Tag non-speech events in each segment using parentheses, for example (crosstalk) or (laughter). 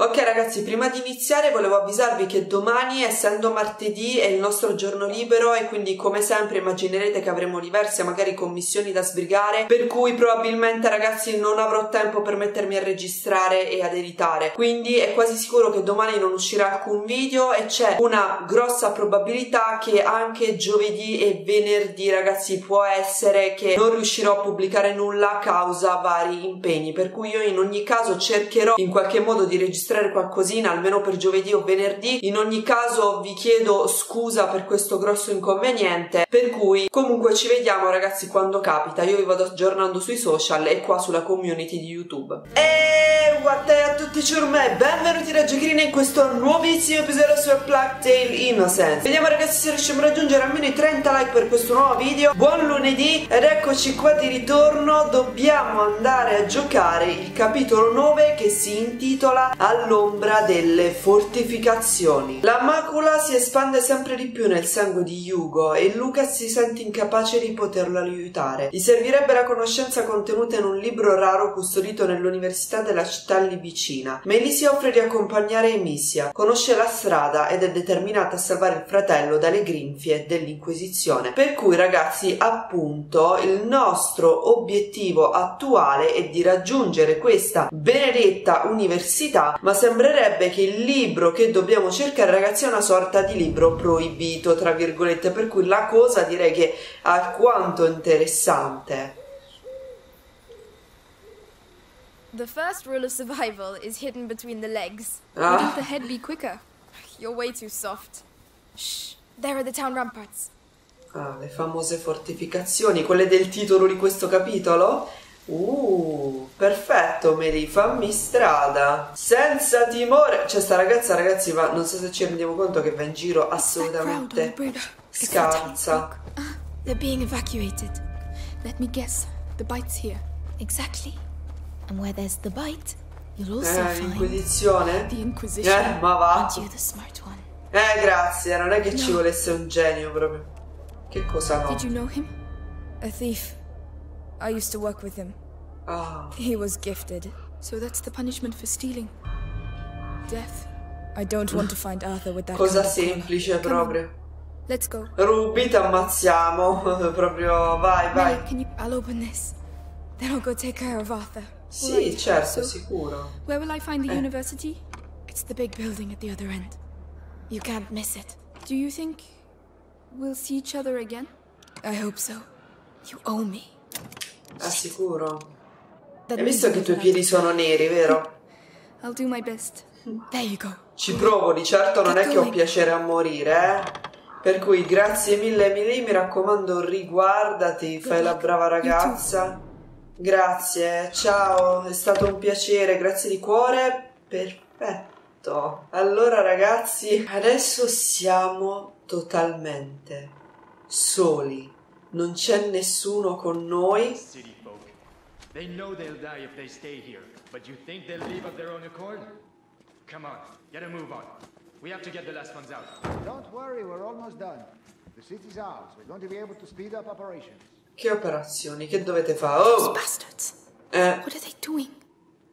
Ok ragazzi, prima di iniziare volevo avvisarvi che domani, essendo martedì, è il nostro giorno libero e quindi come sempre immaginerete che avremo diverse magari commissioni da sbrigare, per cui probabilmente ragazzi non avrò tempo per mettermi a registrare e ad editare. Quindi è quasi sicuro che domani non uscirà alcun video e c'è una grossa probabilità che anche giovedì e venerdì ragazzi può essere che non riuscirò a pubblicare nulla a causa vari impegni, per cui io in ogni caso cercherò in qualche modo di registrare registrare qualcosina almeno per giovedì o venerdì. In ogni caso vi chiedo scusa per questo grosso inconveniente, per cui comunque ci vediamo ragazzi quando capita. Io vi vado aggiornando sui social e qua sulla community di YouTube. E guardate a tutti ciurme, benvenuti da Giochirina in questo nuovissimo episodio su Plague Tale Innocence. Vediamo ragazzi se riusciamo a raggiungere almeno i 30 like per questo nuovo video. Buon lunedì ed eccoci qua di ritorno. Dobbiamo andare a giocare il capitolo 9 che si intitola Al all'ombra delle fortificazioni. La macula si espande sempre di più nel sangue di Hugo e Lucas si sente incapace di poterlo aiutare. Gli servirebbe la conoscenza contenuta in un libro raro custodito nell'università della città lì vicina. Melly offre di accompagnare Emilia, conosce la strada ed è determinata a salvare il fratello dalle grinfie dell'Inquisizione. Per cui ragazzi, appunto, il nostro obiettivo attuale è di raggiungere questa benedetta università, ma sembrerebbe che il libro che dobbiamo cercare, ragazzi, è una sorta di libro proibito, tra virgolette, per cui la cosa direi che è alquanto interessante. The first rule of survival is hidden between the legs. Ah. Wouldn't the head be quicker? You're way too soft. Shh, there are the town ramparts. Ah, le famose fortificazioni, quelle del titolo di questo capitolo? Uh, perfetto, Mary, fammi strada. Senza timore. Cioè, sta ragazza, ragazzi, ma non so se ci rendiamo conto che va in giro assolutamente scarsa. Uh, they're being evacuated. Let me guess. The bite's here. Exactly. And where there's the bite, you'll also eh, find Inquisizione? The Inquisition. Eh, ma va. Eh, grazie, non è che ci volesse un genio proprio. Che cosa no? Did you know him? A thief. I used to work with him. Oh. He was gifted. So that's the punishment for stealing. Death. I don't want to find Arthur with that Cosa semplice proprio. Let's go. Ruby, ti ammazziamo. (laughs) proprio, vai, vai. Nelly, can you... I'll open this. Then I'll go take care of Arthur. Sì, right. certo, so, sicuro. Where will I find the eh. university? It's the big building at the other end. You can't miss it. Do you think we'll see each other again? I hope so. You owe me. Ah, sicuro. Hai visto che i tuoi piedi sono neri, vero? (laughs) I'll do my best. There you go. Ci provo, di certo non è che ho piacere a morire, eh? Per cui grazie mille Emily, mi raccomando riguardati, fai la brava ragazza. Grazie, ciao, è stato un piacere, grazie di cuore. Perfetto. Allora ragazzi, adesso siamo totalmente soli non c'è nessuno con noi. They know they'll die if they stay here, but you think they'll leave of their own accord? Come on, get a move on. We have to get the last ones out. Don't worry, we're almost done. The city's ours. We're going to be able to speed up operations. Che operazioni? Che dovete fare? Oh! bastards. Eh. What are they doing?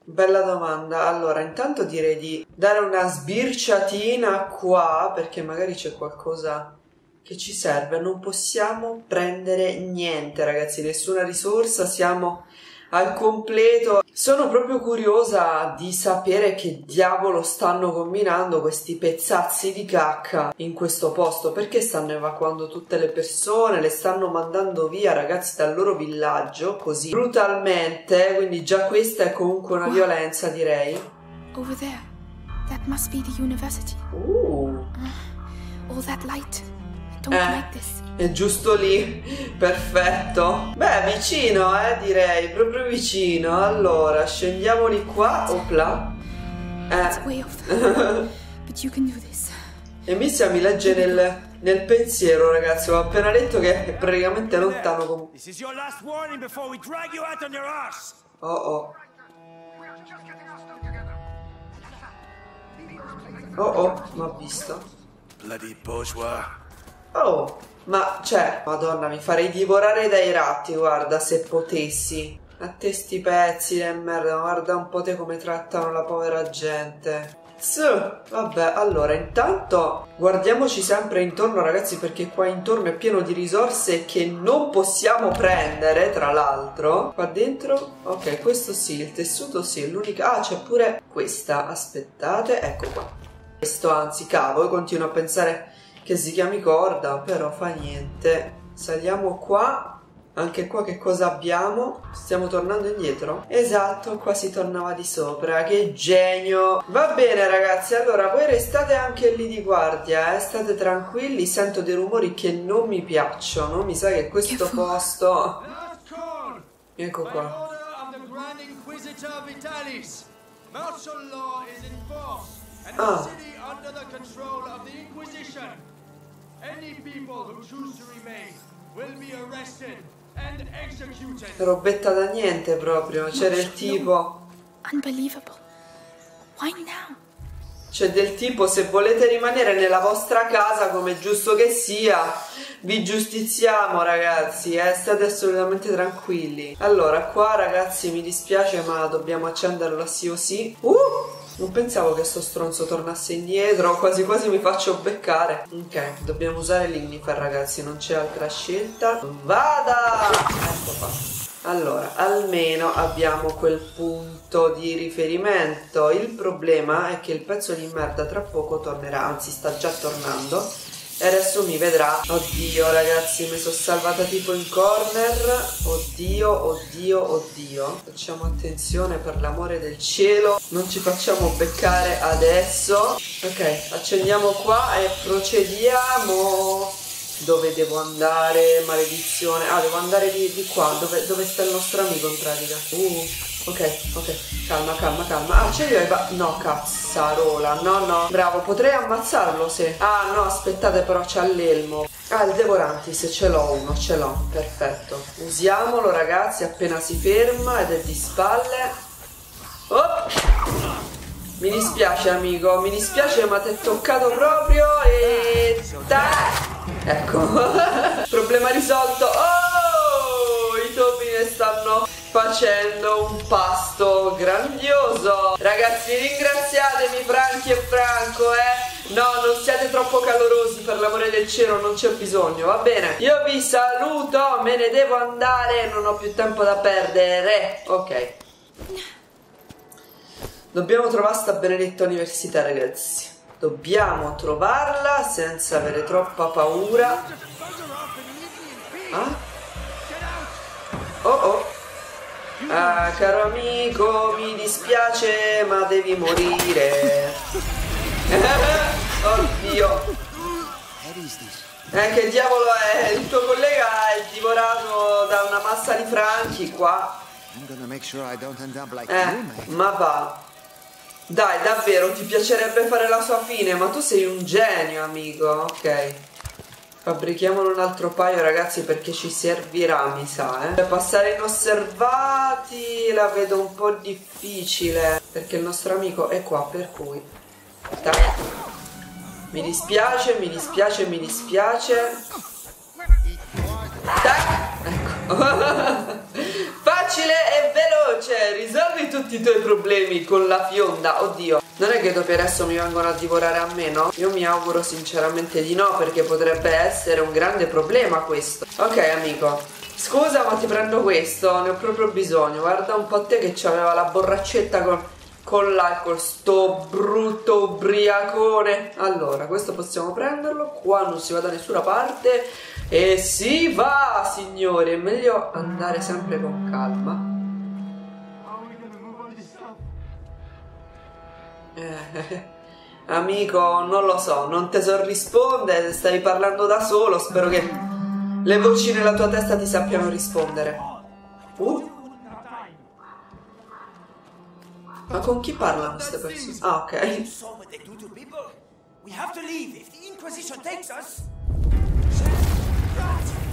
Bella domanda. Allora, intanto direi di dare una sbirciatina qua, perché magari c'è qualcosa che ci serve, non possiamo prendere niente ragazzi, nessuna risorsa, siamo al completo. Sono proprio curiosa di sapere che diavolo stanno combinando questi pezzazzi di cacca in questo posto, perché stanno evacuando tutte le persone, le stanno mandando via ragazzi dal loro villaggio così brutalmente, quindi già questa è comunque una violenza direi. Over there. That must be the university. Uh. All that light. Eh, è giusto lì, perfetto. Beh, vicino, eh, direi, proprio vicino. Allora, scendiamo di qua, opla. Eh. (laughs) E Missia mi legge nel, nel pensiero, ragazzi. Ho appena detto che è praticamente lontano come... Oh oh. Oh oh, ma visto. Bloody bourgeois. Oh, ma cioè, madonna, mi farei divorare dai ratti, guarda, se potessi. A te sti pezzi di merda, guarda un po' te come trattano la povera gente. Su, vabbè, allora intanto guardiamoci sempre intorno ragazzi perché qua intorno è pieno di risorse che non possiamo prendere tra l'altro. Qua dentro, ok, questo sì, il tessuto sì, l'unica... Ah, c'è pure questa, aspettate, ecco qua. Questo anzi, cavo, continuo a pensare che si chiami corda, però fa niente. Saliamo qua anche qua che cosa abbiamo? Stiamo tornando indietro? Esatto, qua si tornava di sopra, che genio! Va bene ragazzi, allora voi restate anche lì di guardia, eh? state tranquilli, sento dei rumori che non mi piacciono, mi sa che questo posto... Ecco qua. Ah. Any people who choose to remain will be arrested Robetta da niente proprio, c'era il tipo. Unbelievable. Why now? C'è del tipo se volete rimanere nella vostra casa come giusto che sia, vi giustiziamo ragazzi, eh? state assolutamente tranquilli. Allora, qua ragazzi mi dispiace ma dobbiamo accenderlo sì o sì. Uh! Non pensavo che sto stronzo tornasse indietro, quasi quasi mi faccio beccare. Ok, dobbiamo usare l'ignifer ragazzi, non c'è altra scelta. Vada! Ecco qua. Allora, almeno abbiamo quel punto di riferimento. Il problema è che il pezzo di merda tra poco tornerà, anzi sta già tornando e adesso mi vedrà. Oddio ragazzi mi sono salvata tipo in corner. Oddio oddio oddio. Facciamo attenzione per l'amore del cielo. Non ci facciamo beccare adesso. Ok accendiamo qua e procediamo. Dove devo andare? Maledizione. Ah devo andare di, di qua dove, dove, sta il nostro amico in pratica. Uh ok ok. Calma calma calma. Ah c'è io e va no cazzarola. No no. Bravo potrei ammazzarlo se ah no aspettate però c'ha l'elmo ah il devoranti se ce l'ho uno ce l'ho. Perfetto. Usiamolo ragazzi appena si ferma ed è di spalle. Oh mi dispiace amico, mi dispiace ma ti è toccato proprio e... Dai! Ecco, (laughs) problema risolto. Oh, i topi ne stanno facendo un pasto grandioso. Ragazzi, ringraziatemi Franchi e Franco, eh. No, non siate troppo calorosi, per l'amore del cielo, non c'è bisogno, va bene? Io vi saluto, me ne devo andare, non ho più tempo da perdere. Ok. Dobbiamo trovare sta benedetta università, ragazzi. Dobbiamo trovarla senza avere troppa paura. Ah? Oh oh. Ah, caro amico, mi dispiace, ma devi morire. (laughs) Oddio. Eh, che diavolo è? Il tuo collega è divorato da una massa di franchi qua. Eh, ma va. Dai, davvero, ti piacerebbe fare la sua fine, ma tu sei un genio, amico. Ok. Fabbrichiamolo un altro paio, ragazzi, perché ci servirà, mi sa, eh. Per passare inosservati la vedo un po' difficile, perché il nostro amico è qua, per cui... Dai. Mi dispiace, mi dispiace, mi dispiace. Tac. Ecco. (laughs) Facile e veloce, risolvi tutti i tuoi problemi con la fionda, oddio. Non è che dopo adesso mi vengono a divorare a me, no? Io mi auguro sinceramente di no, perché potrebbe essere un grande problema questo. Ok, amico. Scusa, ma ti prendo questo, ne ho proprio bisogno. Guarda un po' te che c'aveva la borraccetta con, con l'alcol, sto brutto ubriacone. Allora, questo possiamo prenderlo, qua non si va da nessuna parte. E si va, signori, è meglio andare sempre con calma. Eh, (laughs) amico, non lo so, non te so rispondere, stai parlando da solo, spero che le voci nella tua testa ti sappiano rispondere. Uh? Ma con chi parlano queste persone? Ah, ok. Inquisition takes us.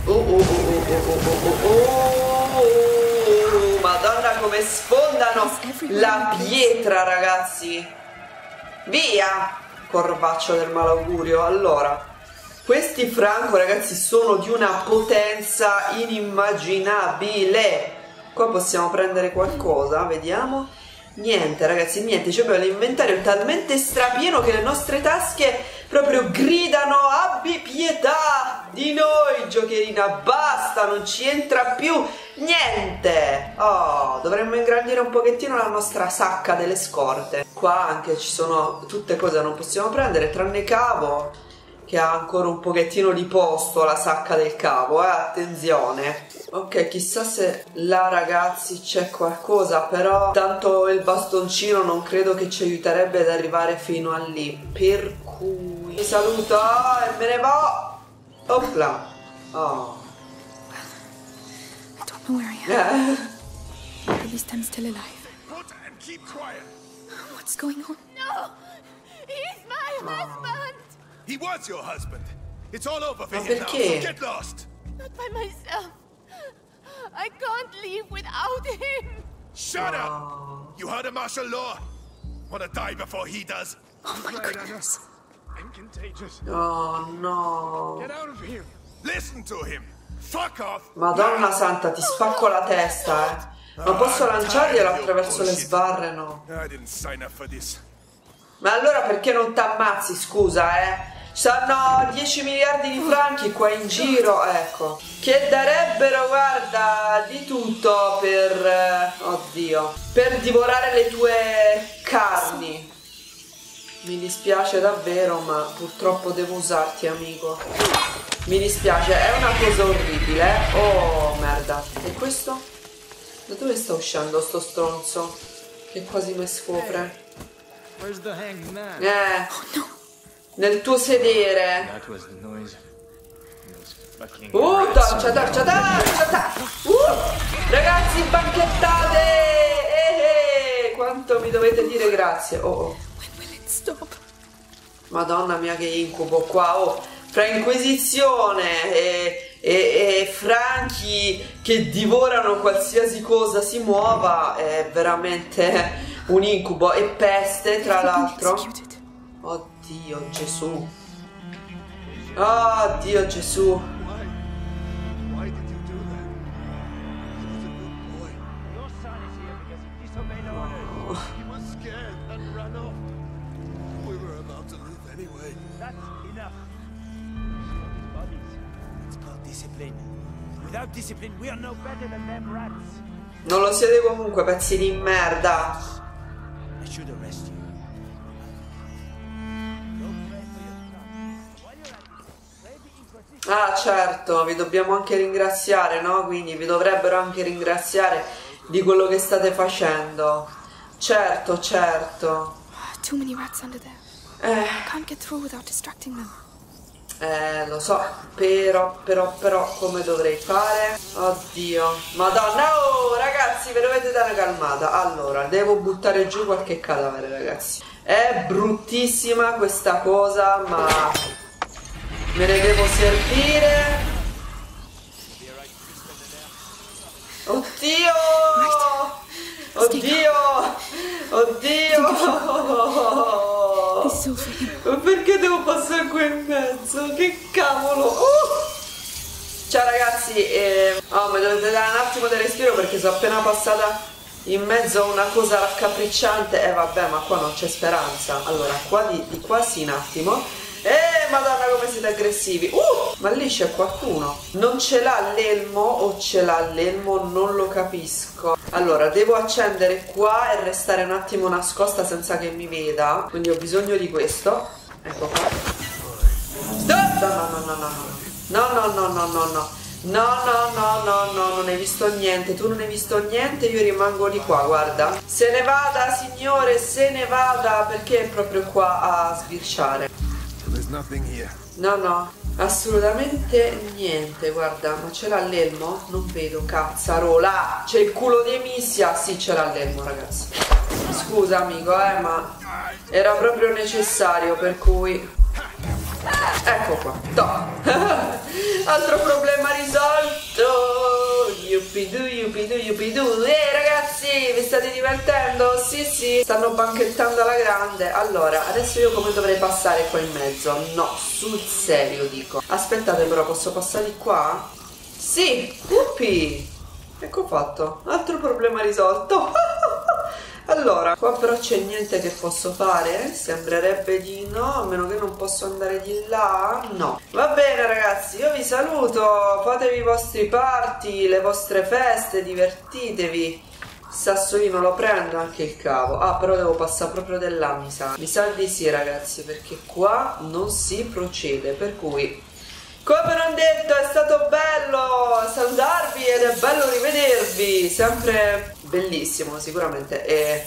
Oh oh oh oh oh oh oh Madonna come sfondano la pietra ragazzi Via Corvaccio del malaugurio Allora Questi Franco ragazzi sono di una potenza inimmaginabile Qua possiamo prendere qualcosa, vediamo. Niente, ragazzi, niente. C'è proprio l'inventario talmente strapieno che le nostre tasche proprio gridano abbi pietà di noi, giocherina. Basta, non ci entra più niente. Oh, dovremmo ingrandire un pochettino la nostra sacca delle scorte. Qua anche ci sono tutte cose che non possiamo prendere, tranne cavo che ha ancora un pochettino di posto la sacca del cavo, eh, attenzione. Ok, chissà se là ragazzi c'è qualcosa, però tanto il bastoncino non credo che ci aiuterebbe ad arrivare fino a lì, per cui mi saluto e me ne vo. Opla. Oh. I don't know where I am. Eh. At least I'm still alive. Put and keep quiet. What's going on? No! He's my husband! He was your husband. It's all over for Ma him now, so get lost. Not by myself. I can't leave without him. Shut up! You heard of martial law? Wanna die before he does? Oh my goodness. I'm contagious. Oh no. Get out of here. Listen to him. Fuck off. Madonna santa, ti spacco la testa, eh. Ma posso lanciarglielo attraverso le sbarre? No. I didn't sign up for this. Ma allora perché non t'ammazzi, scusa, eh? Stanno 10 miliardi di franchi qua in giro, ecco. Che darebbero, guarda, di tutto per... eh, oddio. Per divorare le tue carni. Mi dispiace davvero, ma purtroppo devo usarti, amico. Mi dispiace, è una cosa orribile, eh? Oh, merda. E questo? Da dove sta uscendo sto stronzo? Che quasi mi scopre. Eh, nel tuo sedere. Uh, torcia, torcia, torcia. Uh, ragazzi, banchettate! Eh, eh, quanto mi dovete dire grazie. Oh, oh. Madonna mia che incubo qua, oh, fra inquisizione e, e- e franchi che divorano qualsiasi cosa si muova è veramente un incubo e peste tra l'altro. Oddio Gesù. Oddio Gesù. Why? Why did you do that? He was a good boy. Your son is here because he disobeyed orders. He was scared and ran off. We were about to leave anyway. That's enough. These bodies. It's called discipline. Without discipline, we are no better than them rats. Non lo siete comunque, pezzi di merda. I should arrest you. Ah, certo, vi dobbiamo anche ringraziare, no? Quindi vi dovrebbero anche ringraziare di quello che state facendo. Certo, certo. Too many rats under there. Eh, can't get through without distracting them. eh, lo so, però, però, però, come dovrei fare? Oddio, madonna, oh, ragazzi, ve dovete dare calmata. Allora, devo buttare giù qualche cadavere, ragazzi. È bruttissima questa cosa, ma me ne devo servire. Oddio! Oddio! Oddio! Ma perché devo passare qua in mezzo? Che cavolo! Uh! Ciao ragazzi, eh, oh, mi dovete dare un attimo di respiro perché sono appena passata in mezzo a una cosa raccapricciante. Eh vabbè, ma qua non c'è speranza. Allora, qua di, di qua sì un attimo. Eh, madonna come siete aggressivi. Uh, ma lì c'è qualcuno. Non ce l'ha l'elmo o ce l'ha l'elmo? Non lo capisco. Allora, devo accendere qua e restare un attimo nascosta senza che mi veda. Quindi ho bisogno di questo. Ecco qua. Stop! No, no, no, no, no. No, no, no, no, no, no. No, no, no, no, no, non hai visto niente, tu non hai visto niente, io rimango di qua, guarda. Se ne vada, signore, se ne vada, perché è proprio qua a sbirciare. No, no, assolutamente niente, guarda, ma ce l'ha l'elmo? Non vedo, cazzarola! C'è il culo di Emissia? Sì, ce l'ha l'elmo, ragazzi. Scusa, amico, eh, ma era proprio necessario, per cui... Ecco qua, to. (laughs) Altro problema risolto. Yupidu, yupidu, yupidu. Eh ragazzi, vi state divertendo? Sì, sì, stanno banchettando alla grande. Allora, adesso io come dovrei passare qua in mezzo? No, sul serio dico. Aspettate però, posso passare di qua? Sì, uppi. ecco fatto. Altro problema risolto. (laughs) Allora, qua però c'è niente che posso fare? Sembrerebbe di no, a meno che non posso andare di là. No. Va bene ragazzi, io vi saluto. Fatevi i vostri party, le vostre feste, divertitevi. Sassolino lo prendo anche il cavo. Ah, però devo passare proprio da mi sa. Mi sa di sì, ragazzi, perché qua non si procede. Per cui come non detto è stato bello salutarvi ed è bello rivedervi, sempre bellissimo sicuramente e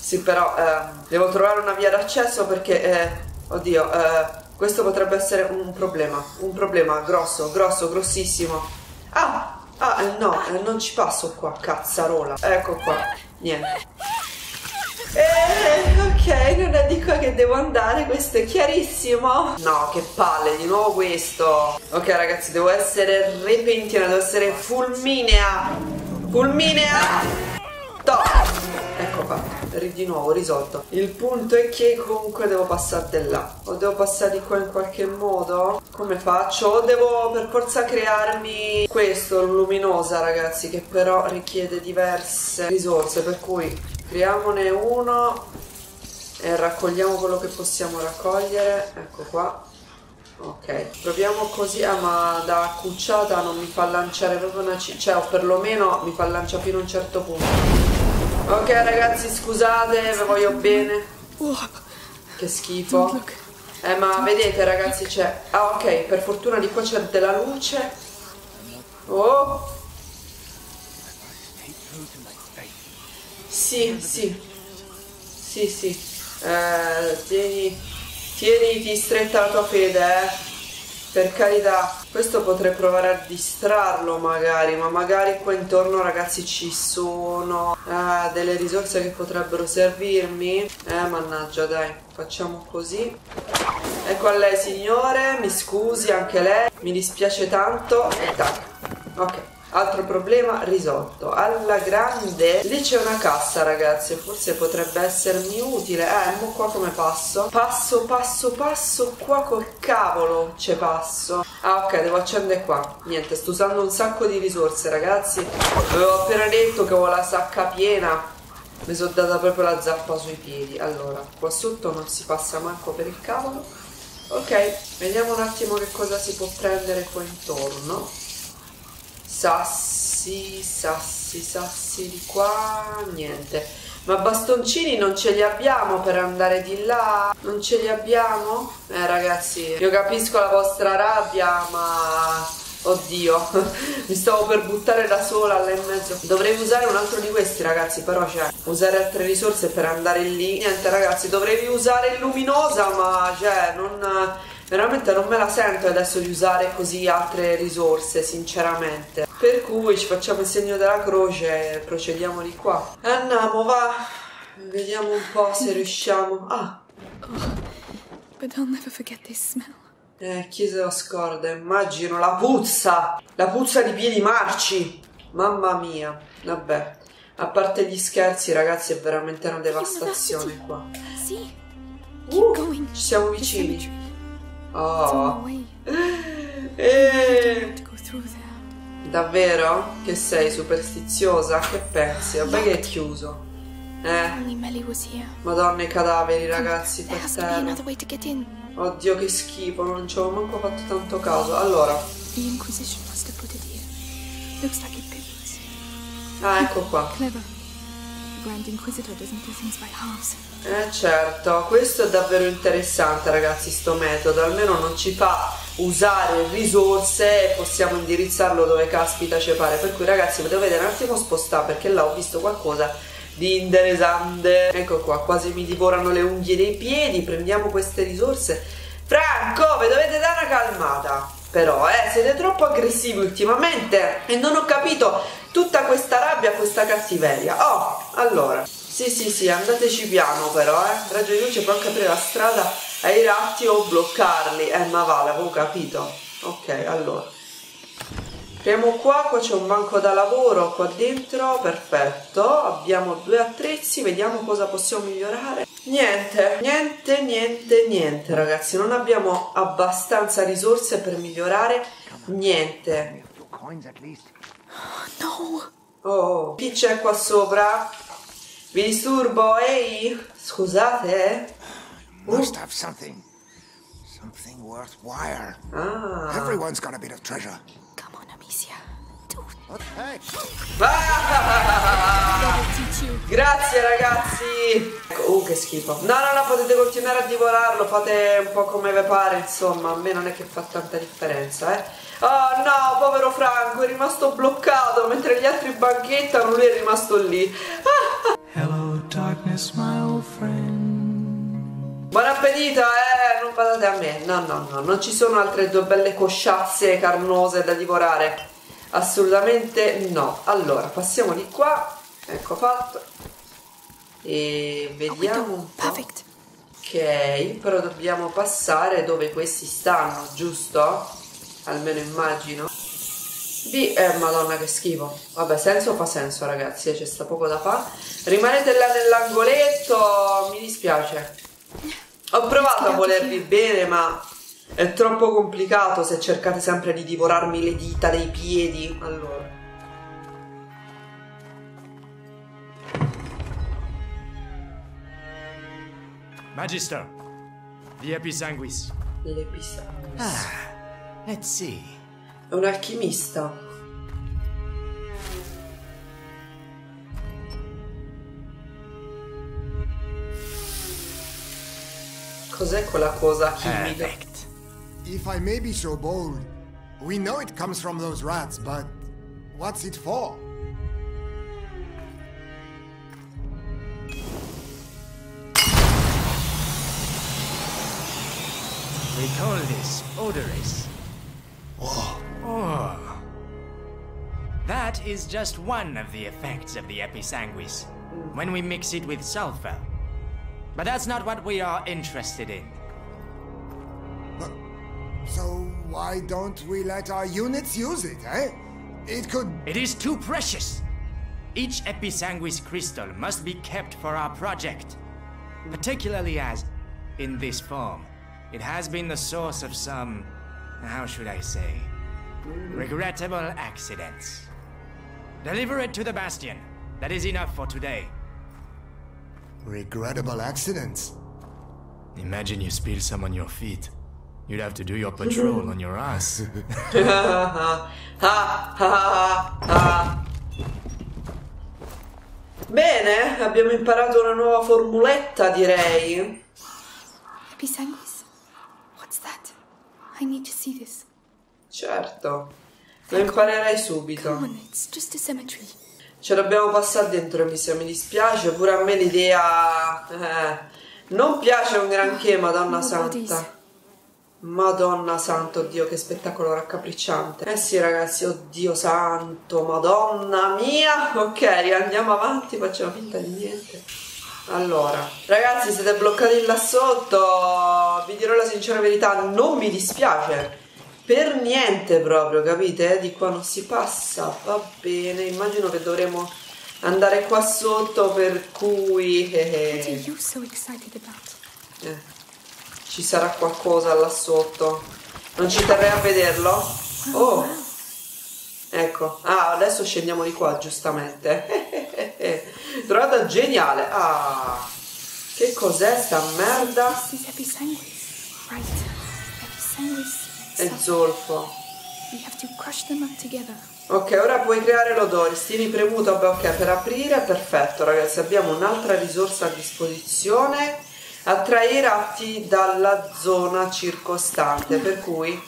sì però eh, devo trovare una via d'accesso perché eh, oddio eh, questo potrebbe essere un problema, un problema grosso, grosso, grossissimo. Ah, ah no, eh, non ci passo qua, cazzarola, ecco qua, niente. Eh, ok, non è di qua che devo andare, questo è chiarissimo. No, che palle, di nuovo questo. Ok ragazzi, devo essere repentina, devo essere fulminea. Fulminea. Ecco qua, di nuovo risolto. Il punto è che comunque devo passare da là. O devo passare di qua in qualche modo? Come faccio? O devo per forza crearmi questo, luminosa ragazzi, che però richiede diverse risorse, per cui Creiamone uno e raccogliamo quello che possiamo raccogliere. Ecco qua. Ok, proviamo così, ah ma da cucciata non mi fa lanciare proprio una ciccia, cioè o perlomeno mi fa lanciare fino a un certo punto. Ok ragazzi scusate, vi voglio bene. Che schifo. Eh ma vedete ragazzi c'è... Ah ok, per fortuna di qua c'è della luce. Oh, Sì, sì. Sì, sì. Eh, tieni, tieniti stretta la tua fede, eh. Per carità, questo potrei provare a distrarlo magari, ma magari qua intorno ragazzi ci sono eh, delle risorse che potrebbero servirmi. Eh, mannaggia, dai, facciamo così. Ecco a lei signore, mi scusi anche lei, mi dispiace tanto. Dai, ok. Altro problema risolto. Alla grande. Lì c'è una cassa, ragazzi. Forse potrebbe essermi utile. Eh, mo qua come passo? Passo, passo, passo. Qua col cavolo c'è passo. Ah, ok, devo accendere qua. Niente, sto usando un sacco di risorse, ragazzi. Avevo appena detto che ho la sacca piena. Mi sono data proprio la zappa sui piedi. Allora, qua sotto non si passa manco per il cavolo. Ok, vediamo un attimo che cosa si può prendere qua intorno sassi, sassi, sassi di qua, niente. Ma bastoncini non ce li abbiamo per andare di là? Non ce li abbiamo? Eh ragazzi, io capisco la vostra rabbia, ma... Oddio, (laughs) mi stavo per buttare da sola là in mezzo. Dovrei usare un altro di questi ragazzi, però cioè, usare altre risorse per andare lì. Niente ragazzi, dovrei usare il luminosa, ma cioè, non veramente non me la sento adesso di usare così altre risorse sinceramente per cui ci facciamo il segno della croce e procediamo di qua andiamo va vediamo un po' se riusciamo ah but I'll never forget this smell eh, chi se lo scorda? Immagino la puzza! La puzza di piedi marci! Mamma mia! Vabbè, a parte gli scherzi, ragazzi, è veramente una devastazione qua. Uh, ci siamo vicini. Oh. Eh. Davvero? Che sei superstiziosa? Che pensi? Vabbè che è chiuso. Eh. Madonna i cadaveri ragazzi per terra. Oddio che schifo, non ci avevo manco fatto tanto caso. Allora. Ah, ecco qua. Grand Inquisitor doesn't do things by halves. Eh certo, questo è davvero interessante ragazzi sto metodo, almeno non ci fa usare risorse e possiamo indirizzarlo dove caspita ci pare, per cui ragazzi devo vedere un attimo spostare perché là ho visto qualcosa di interessante. Ecco qua, quasi mi divorano le unghie dei piedi, prendiamo queste risorse. Franco, vi dovete dare una calmata. Però, eh, siete troppo aggressivi ultimamente e non ho capito tutta questa rabbia, questa cattiveria. Oh, allora, sì, sì, sì, andateci piano però, eh. Raggio di luce può anche aprire la strada ai ratti o bloccarli. Eh, ma va, l'avevo capito. Ok, allora. Apriamo qua, qua c'è un banco da lavoro qua dentro, perfetto. Abbiamo due attrezzi, vediamo cosa possiamo migliorare. Niente, niente, niente, niente ragazzi, non abbiamo abbastanza risorse per migliorare niente. No! Oh, chi c'è qua sopra? Vi disturbo? Ehi? Scusate? Must have something. Something worthwhile. Ah. Everyone's got a bit of treasure. Ah! Grazie ragazzi! Uh, che schifo. No, no, no, potete continuare a divorarlo, fate un po' come vi pare, insomma, a me non è che fa tanta differenza, eh. Oh no, povero Franco, è rimasto bloccato mentre gli altri banchettano, lui è rimasto lì. (laughs) Hello, darkness, my old friend. Buon appetito, eh! Non badate a me. No, no, no, non ci sono altre due belle cosciazze carnose da divorare. Assolutamente no. Allora, passiamo di qua. Ecco fatto. E vediamo un po'. Ok, però dobbiamo passare dove questi stanno, giusto? Almeno immagino. Di... Eh, madonna che schifo. Vabbè, senso fa senso ragazzi, eh, c'è sta poco da fare. Rimanete là nell'angoletto, mi dispiace. Ho provato a volervi bene, ma è troppo complicato se cercate sempre di divorarmi le dita dei piedi. Allora. Magister, the Episanguis. L'episanguis. Let's see. È un alchimista. Cos'è quella cosa chimica? Perfect. If I may be so bold, we know it comes from those rats, but what's it for? We call this odorous. Oh. That is just one of the effects of the episanguis when we mix it with sulfur. But that's not what we are interested in. Why don't we let our units use it, eh? It could... It is too precious. Each episanguis crystal must be kept for our project, particularly as, in this form, it has been the source of some, how should I say, regrettable accidents. Deliver it to the Bastion. That is enough for today. Regrettable accidents. Imagine you spill some on your feet. You'd have to do your patrol on your ass. (laughs) Bene, abbiamo imparato una nuova formuletta, direi. Episanguis? What's that? I need to see this. Certo, lo imparerai subito. Come on, it's just a cemetery. Ce l'abbiamo passare dentro, mi sa, mi dispiace. Pure a me l'idea. eh, non piace un granché, Madonna. Santa. Madonna Santo, oddio, che spettacolo raccapricciante. Eh sì, ragazzi, oddio santo, Madonna mia. Ok, andiamo avanti, facciamo finta di niente. Allora, ragazzi, siete bloccati là sotto. Vi dirò la sincera verità, non mi dispiace. Per niente proprio, capite? Di qua non si passa, va bene. Immagino che dovremo andare qua sotto, per cui... eh, eh, ci sarà qualcosa là sotto. Non ci terrei a vederlo? Oh, ecco. Ah, adesso scendiamo di qua, giustamente. (laughs) Trovata geniale. Ah, che cos'è sta merda? È zolfo. Ok, ora puoi creare l'odore. Tieni premuto, vabbè, ok, per aprire, perfetto, ragazzi. Abbiamo un'altra risorsa a disposizione. Attrae i ratti dalla zona circostante, per cui.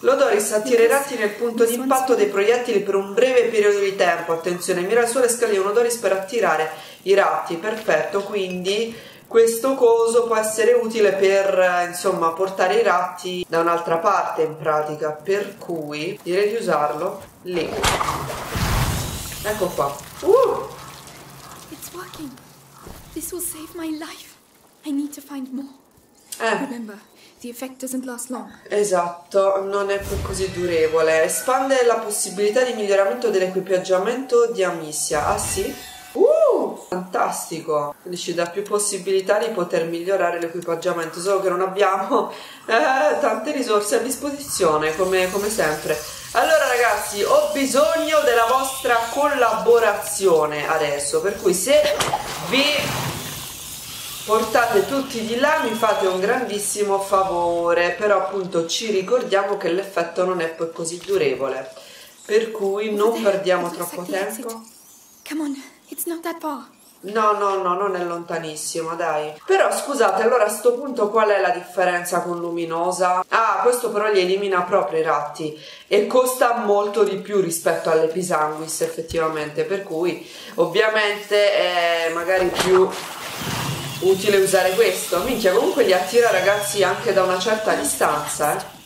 L'Odoris attira i ratti nel punto di impatto dei proiettili per un breve periodo di tempo. Attenzione, mira il suole scaglie un Odoris per attirare i ratti. Perfetto, quindi questo coso può essere utile per, eh, insomma, portare i ratti da un'altra parte in pratica. Per cui direi di usarlo lì. Ecco qua. Uh! It's working. This will save my life. I need to find more. Eh. Remember, the effect doesn't last long. Esatto, non è più così durevole. Espande la possibilità di miglioramento dell'equipaggiamento di Amicia. Ah sì? Uh, fantastico! Quindi ci dà più possibilità di poter migliorare l'equipaggiamento, solo che non abbiamo eh, tante risorse a disposizione, come, come sempre. Allora ragazzi, ho bisogno della vostra collaborazione adesso, per cui se vi portate tutti di là mi fate un grandissimo favore, però appunto ci ricordiamo che l'effetto non è poi così durevole, per cui non perdiamo troppo tempo. Come on, it's not that far. No, no, no, non è lontanissimo, dai. Però scusate, allora a sto punto qual è la differenza con luminosa? Ah, questo però li elimina proprio i ratti e costa molto di più rispetto alle pisanguis effettivamente, per cui ovviamente è magari più utile usare questo. Minchia, comunque li attira ragazzi anche da una certa distanza, eh.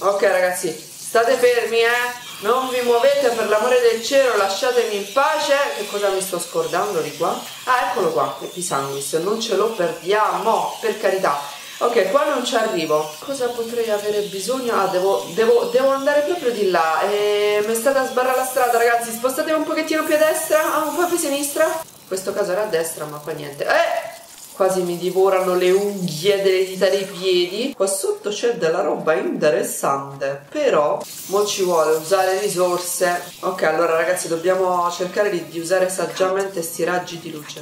Ok ragazzi, state fermi eh, non vi muovete per l'amore del cielo, lasciatemi in pace. Che cosa mi sto scordando di qua? Ah, eccolo qua, Episanguis, non ce lo perdiamo, per carità. Ok, qua non ci arrivo. Cosa potrei avere bisogno? Ah, devo, devo, devo andare proprio di là. E mi è stata sbarrare la strada, ragazzi. Spostatevi un pochettino più a destra, ah, un po' più a sinistra. In questo caso era a destra, ma fa niente. Eh! Quasi mi divorano le unghie delle dita dei piedi. Qua sotto c'è della roba interessante, però mo ci vuole usare risorse. Ok, allora ragazzi dobbiamo cercare di, di usare saggiamente sti raggi di luce.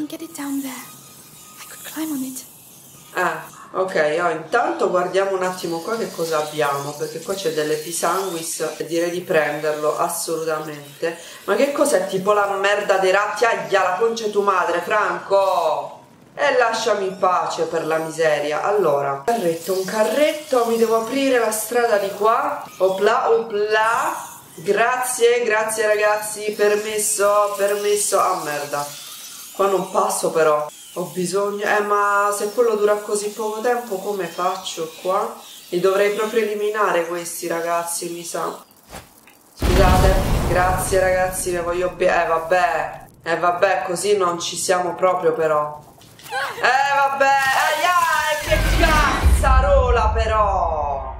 Ah, ok, oh, intanto guardiamo un attimo qua che cosa abbiamo, perché qua c'è delle pisanguis e direi di prenderlo, assolutamente. Ma che cos'è? Tipo la merda dei ratti? Aia, la concia tu madre, Franco! E lasciami in pace per la miseria. Allora, carretto, un carretto, mi devo aprire la strada di qua. Opla, opla. Grazie, grazie ragazzi, permesso, permesso. Ah merda. Qua non passo però. Ho bisogno. Eh, ma se quello dura così poco tempo, come faccio qua? Li dovrei proprio eliminare questi ragazzi, mi sa. Scusate, grazie ragazzi, ne voglio bene. Eh, vabbè. Eh, vabbè, così non ci siamo proprio però. Eh, vabbè. Aia, che cazzarola però.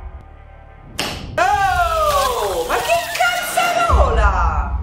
Oh, ma che cazzarola!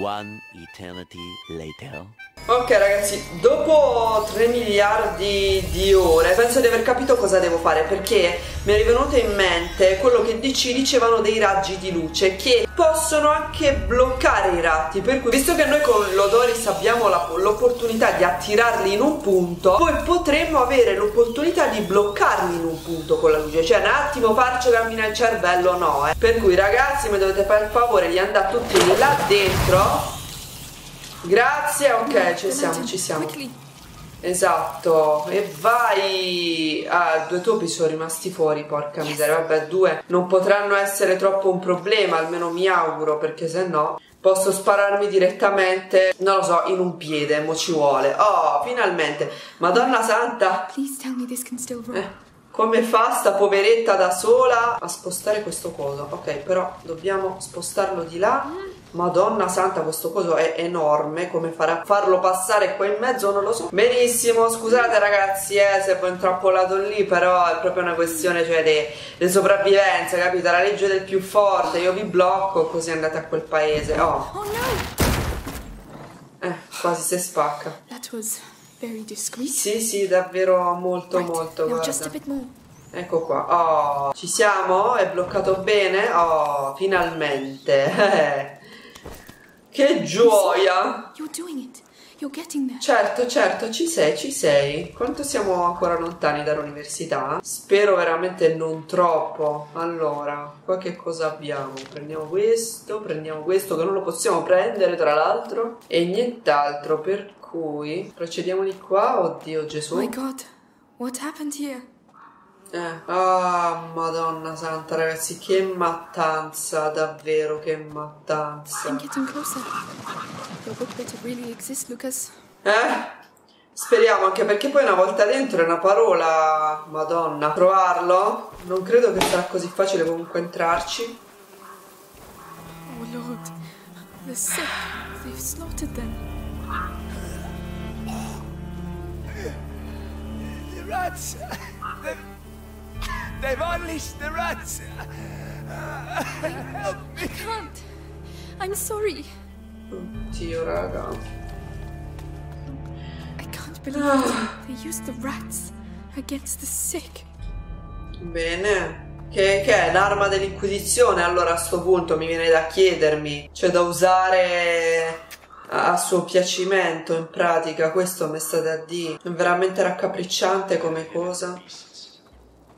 One eternity later. Ok ragazzi, dopo 3 miliardi di ore penso di aver capito cosa devo fare perché mi è rivenuto in mente quello che ci dicevano dei raggi di luce che possono anche bloccare i ratti per cui visto che noi con l'Odoris abbiamo l'opportunità di attirarli in un punto poi potremmo avere l'opportunità di bloccarli in un punto con la luce cioè un attimo farci camminare il cervello no eh. per cui ragazzi mi dovete fare il favore di andare tutti là dentro Grazie, ok, ci siamo, ci siamo. Esatto, e vai! Ah, due topi sono rimasti fuori, porca miseria. Vabbè, due non potranno essere troppo un problema, almeno mi auguro, perché se no posso spararmi direttamente, non lo so, in un piede, mo ci vuole. Oh, finalmente! Madonna santa! Please tell me this can still roll. Eh, come fa sta poveretta da sola a spostare questo coso? Ok, però dobbiamo spostarlo di là. Madonna santa, questo coso è enorme. Come farà a farlo passare qua in mezzo? Non lo so. Benissimo, scusate ragazzi, eh, se poi intrappolato lì, però è proprio una questione, cioè, di sopravvivenza, capito? La legge del più forte. Io vi blocco, così andate a quel paese. Oh, Oh no! eh, quasi si spacca. That was very discreet. Sì, sì, davvero molto, Right, molto. now Guarda. just a bit more. Ecco qua, oh, ci siamo? È bloccato bene? Oh, finalmente! (laughs) che gioia! You're doing it. You're getting there. Certo, certo, ci sei, ci sei. Quanto siamo ancora lontani dall'università? Spero veramente non troppo. Allora, qua che cosa abbiamo? Prendiamo questo, prendiamo questo che non lo possiamo prendere tra l'altro e nient'altro, per cui procediamo di qua. Oddio Gesù. My god, what happened here? Eh, ah, madonna santa, ragazzi, che mattanza, davvero, che mattanza. I'm getting closer. Your book better really exist, Lucas. Eh? Speriamo, anche perché poi una volta dentro è una parola, madonna. Provarlo? Non credo che sarà così facile comunque entrarci. Oh lord, the sick. They've slaughtered them. The rats! They've, they've unleashed the rats! Help me! I can't. I'm sorry. Oddio, raga. I can't believe it. They used the rats against the sick. Bene. Che, che è un'arma dell'inquisizione? Allora a sto punto mi viene da chiedermi, cioè da usare a, suo piacimento in pratica, questo mi state a dire. È veramente raccapricciante come cosa.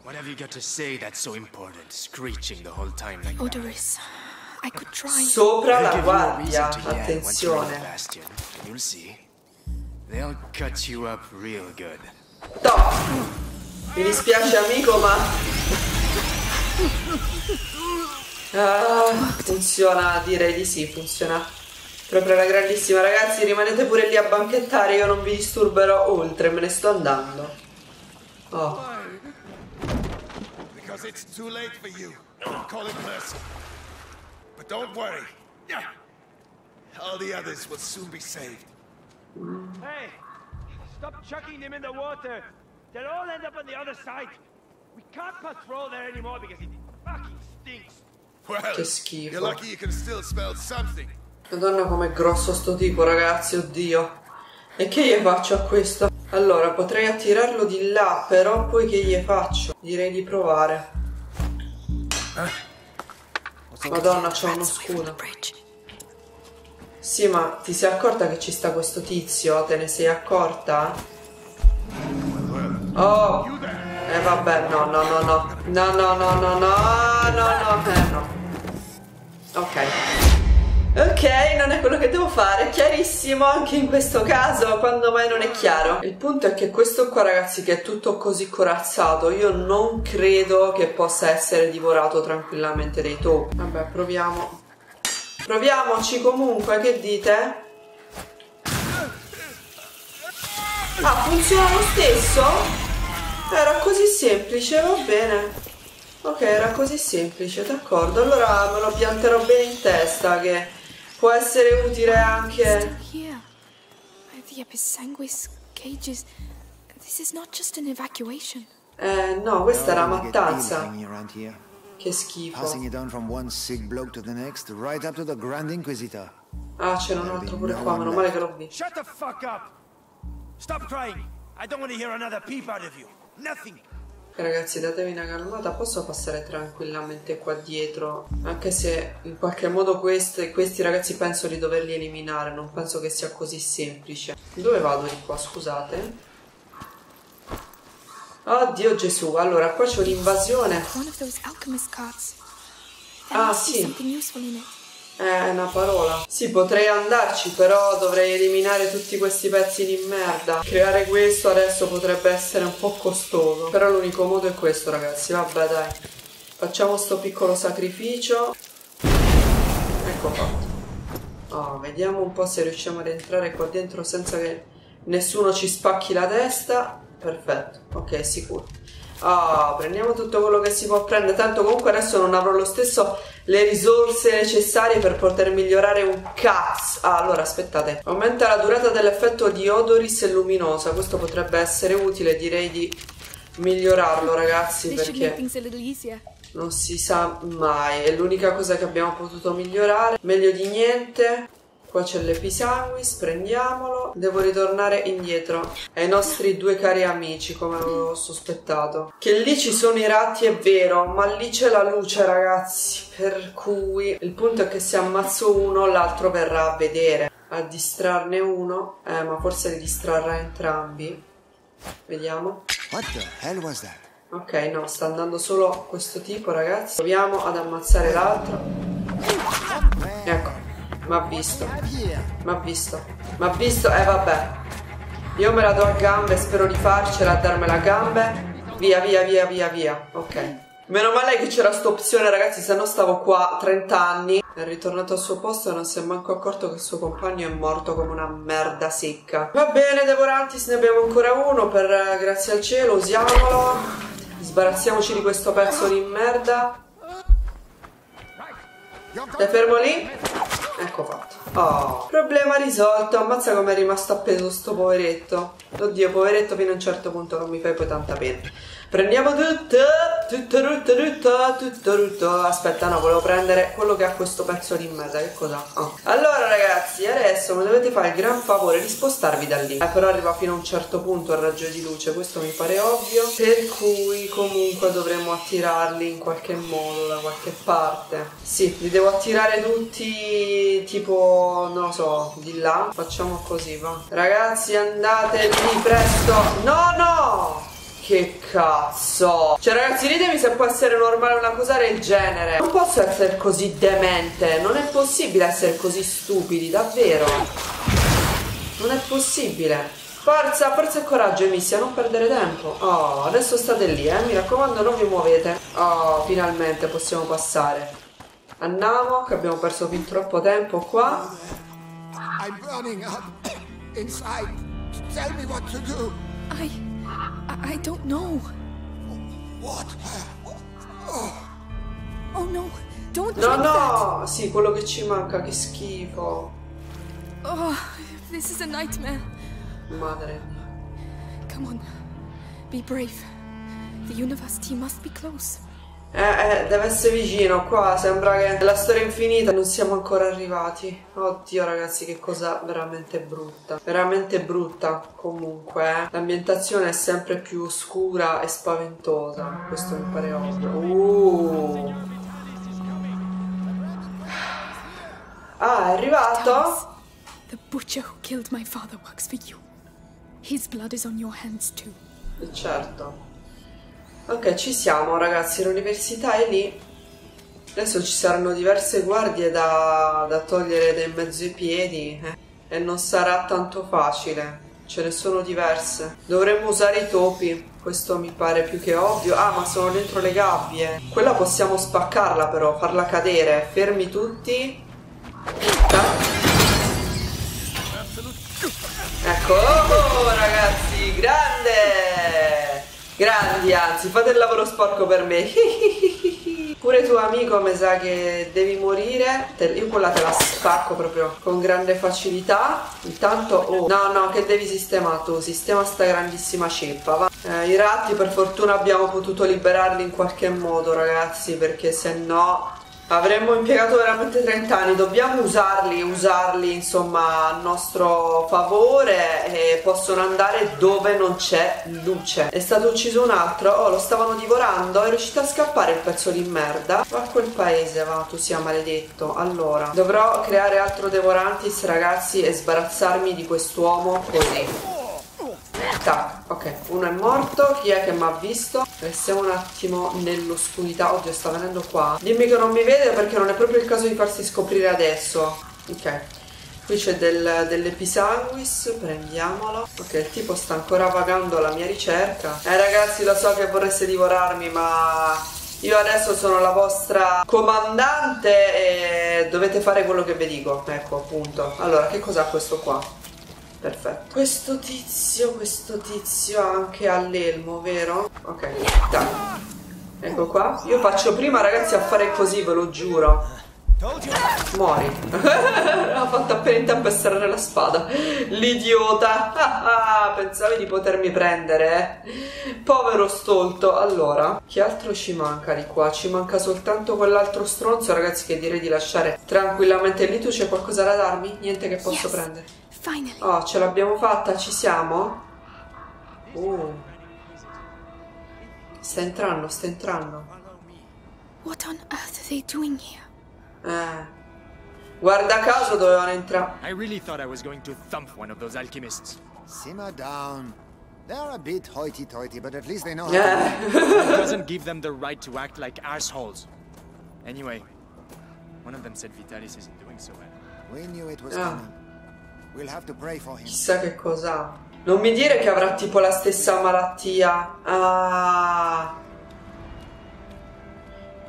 What have you got to say that's so important, screeching the whole time like that? Odoris, try. Sopra la guardia, attenzione. bastion. You'll see. They'll cut you up real good. Top! Mi dispiace amico, ma... Ah, funziona, direi di sì, funziona proprio alla grandissima. Ragazzi, rimanete pure lì a banchettare, io non vi disturberò oltre, me ne sto andando. Oh, Because it's too late for you. Call it mercy. But don't worry. All the others will soon be saved. Hey, stop chucking them in the water. They'll all end up on the other side. We can't patrol there anymore because it fucking stinks. Well, Che schifo. you're lucky you can still smell something. madonna com'è grosso sto tipo, ragazzi, oddio. E che gli faccio a questo? Allora, potrei attirarlo di là, però poi che gli faccio? Direi di provare. Madonna, c'ho uno scudo. Sì, ma ti sei accorta che ci sta questo tizio? Te ne sei accorta? Oh! Eh vabbè, no, no, no, no. No, no, no, no, no, no, no, eh no. Ok. Ok, non è quello che devo fare, chiarissimo anche in questo caso, quando mai non è chiaro. Il punto è che questo qua, ragazzi, che è tutto così corazzato, io non credo che possa essere divorato tranquillamente dai topi. Vabbè, proviamo. Proviamoci comunque, che dite? Ah, funziona lo stesso? Era così semplice, va bene. Ok, era così semplice, d'accordo. Allora me lo pianterò bene in testa che può essere utile anche... Here. The Episanguis cages. This is not just an evacuation. Eh, no, questa era You get mattanza. Che schifo. Passing it down from one sick bloke to the next, right up to the Grand Inquisitor. Ah, c'era un altro pure qua, meno male che l'ho visto. Shut the fuck up! Stop crying! I don't want to hear another peep out of you. Nothing. Ragazzi, datevi una calmata, posso passare tranquillamente qua dietro? Anche se in qualche modo questi, questi ragazzi penso di doverli eliminare, non penso che sia così semplice. Dove vado di qua, scusate? Oddio Gesù, allora qua c'è un'invasione. Ah, sì. È una parola. Sì, potrei andarci, però dovrei eliminare tutti questi pezzi di merda. Creare questo adesso potrebbe essere un po' costoso. Però l'unico modo è questo, ragazzi. Vabbè, dai. Facciamo sto piccolo sacrificio. Ecco fatto. Oh, vediamo un po' se riusciamo ad entrare qua dentro senza che nessuno ci spacchi la testa. Perfetto. Ok, sicuro. Ah, prendiamo tutto quello che si può prendere. Tanto comunque adesso non avrò lo stesso le risorse necessarie per poter migliorare un cazzo. Ah, allora aspettate. Aumenta la durata dell'effetto di odoris e luminosa. Questo potrebbe essere utile. Direi di migliorarlo, ragazzi, perché non si sa mai. È l'unica cosa che abbiamo potuto migliorare. Meglio di niente. Qua c'è l'episanguis, prendiamolo. Devo ritornare indietro ai nostri due cari amici, come avevo sospettato. Che lì ci sono i ratti, è vero, ma lì c'è la luce, ragazzi. Per cui il punto è che se ammazzo uno, l'altro verrà a vedere. A distrarne uno, eh, ma forse li distrarrà entrambi. Vediamo. What the hell was that? Ok, no, sta andando solo questo tipo, ragazzi. Proviamo ad ammazzare l'altro. Ecco, m'ha visto. M'ha visto. M'ha visto. Eh, vabbè. Io me la do a gambe, spero di farcela a darmela a gambe. Via, via, via, via, via. Ok. Meno male che c'era sta opzione, ragazzi, se no stavo qua 30 anni. È ritornato al suo posto e non si è manco accorto che il suo compagno è morto come una merda secca. Va bene, Devorantis, ne abbiamo ancora uno per eh, grazie al cielo, usiamolo. Sbarazziamoci di questo pezzo di merda. Stai fermo lì? Ecco fatto. Oh, problema risolto. Ammazza come è rimasto appeso sto poveretto. Oddio, poveretto fino a un certo punto non mi fai poi tanta pena. Prendiamo tutto, tutto, tutto, tutto, tutto, tutto. Aspetta, no, volevo prendere quello che ha questo pezzo di merda. Che cosa? Oh. Allora, ragazzi, adesso mi dovete fare il gran favore di spostarvi da lì. Eh, però arriva fino a un certo punto il raggio di luce, questo mi pare ovvio. Per cui, comunque, dovremo attirarli in qualche modo, da qualche parte. Sì, li devo attirare tutti, tipo, non lo so, di là. Facciamo così, va. Ragazzi, andate lì presto. No, no! Che cazzo. Cioè ragazzi ditemi se può essere normale una cosa del genere. Non posso essere così demente. Non è possibile essere così stupidi Davvero. Non è possibile. Forza, forza e coraggio Emissia, non perdere tempo. Oh, adesso state lì, eh. Mi raccomando, non vi muovete. Oh, finalmente possiamo passare. Andiamo, che abbiamo perso fin troppo tempo qua. I'm burning up (coughs) inside. Tell me what to do. I. I, I don't know. What? Oh no, don't No, drink that. no Sì, quello che ci manca, che schifo Oh, this is a nightmare. Madre Come on, be brave. The university must be close. Eh, eh, deve essere vicino, qua sembra che la storia infinita non siamo ancora arrivati. Oddio ragazzi, che cosa veramente brutta. Veramente brutta comunque. eh. L'ambientazione è sempre più scura e spaventosa. Questo mi pare ovvio. Uh. Ah, è arrivato? The butcher who killed my father works for you. His blood is on your hands too. Certo. Ok, ci siamo ragazzi, l'università è lì. Adesso ci saranno diverse guardie da, da togliere da mezzo ai piedi eh, e non sarà tanto facile. Ce ne sono diverse. Dovremmo usare i topi. Questo mi pare più che ovvio. Ah, ma sono dentro le gabbie. Quella possiamo spaccarla però, farla cadere. Fermi tutti. Ecco, oh, ragazzi! Grandi, anzi, fate il lavoro sporco per me. (laughs) Pure tuo amico mi sa che devi morire. Io quella te la spacco proprio con grande facilità. Intanto, oh, no, no, che devi sistemare tu? Sistema sta grandissima ceppa, va. Eh, I ratti per fortuna abbiamo potuto liberarli in qualche modo, ragazzi, perché se no Avremmo impiegato veramente 30 anni, dobbiamo usarli, usarli insomma a nostro favore e possono andare dove non c'è luce. È stato ucciso un altro, oh lo stavano divorando, è riuscito a scappare il pezzo di merda. Va a quel paese, va, tu sia maledetto. Allora, dovrò creare altro Devorantis ragazzi e sbarazzarmi di quest'uomo così. Tac, ok, uno è morto, chi è che mi ha visto? Restiamo un attimo nell'oscurità, oddio sta venendo qua. Dimmi che non mi vede perché non è proprio il caso di farsi scoprire adesso. Ok, qui c'è del, dell'episanguis, prendiamolo. Ok, il tipo sta ancora vagando alla mia ricerca. Eh ragazzi lo so che vorreste divorarmi ma io adesso sono la vostra comandante e dovete fare quello che vi dico. Ecco appunto Allora che cos'ha questo qua? Perfetto. Questo tizio, questo tizio anche ha l'elmo, vero? Ok, dai. Ecco qua. Io faccio prima, ragazzi, a fare così, ve lo giuro. Muori. (laughs) ha fatto appena in tempo a serrare la spada. L'idiota. Ah, ah, pensavi di potermi prendere, eh? Povero stolto. Allora, che altro ci manca di qua? Ci manca soltanto quell'altro stronzo, ragazzi, che direi di lasciare tranquillamente lì. Tu c'è qualcosa da darmi? Niente che posso Yes. prendere. Finally. Oh, ce l'abbiamo fatta, ci siamo? Uh. Sta entrando, sta entrando. What on earth are they doing here? Eh. Guarda caso dovevano entrare. I really thought I was going to thump one of those alchemists. Simmer down. They're a bit hoity-toity, but at least they know how Eh. It doesn't give them the right to act like assholes. Anyway, one of them said Vitalis isn't doing so well. We knew it was Ah. coming. Chissà che cos'ha. Non mi dire che avrà tipo la stessa malattia. Ah.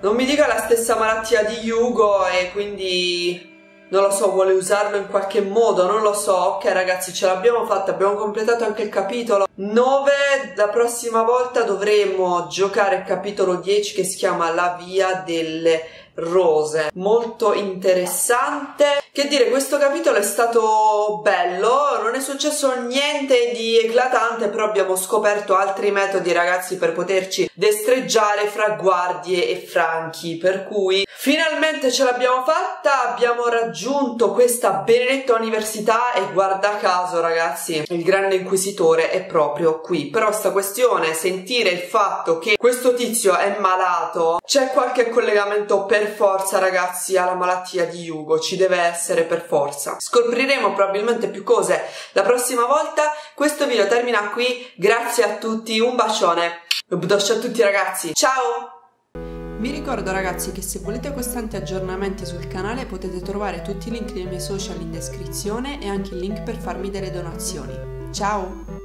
Non mi dica la stessa malattia di Hugo e quindi non lo so, vuole usarlo in qualche modo, non lo so. Ok ragazzi, ce l'abbiamo fatta, abbiamo completato anche il capitolo 9. La prossima volta dovremo giocare il capitolo 10 che si chiama La via delle rose. Molto interessante. Che dire, questo capitolo è stato bello, non è successo niente di eclatante, però abbiamo scoperto altri metodi, ragazzi, per poterci destreggiare fra guardie e franchi, per cui finalmente ce l'abbiamo fatta, abbiamo raggiunto questa benedetta università e guarda caso, ragazzi, il grande inquisitore è proprio qui. Però sta questione, sentire il fatto che questo tizio è malato, c'è qualche collegamento per forza, ragazzi, alla malattia di Hugo, ci deve essere essere per forza. Scopriremo probabilmente più cose la prossima volta. Questo video termina qui. Grazie a tutti, un bacione. Un a tutti ragazzi. Ciao! Vi ricordo ragazzi che se volete costanti aggiornamenti sul canale potete trovare tutti i link dei miei social in descrizione e anche il link per farmi delle donazioni. Ciao!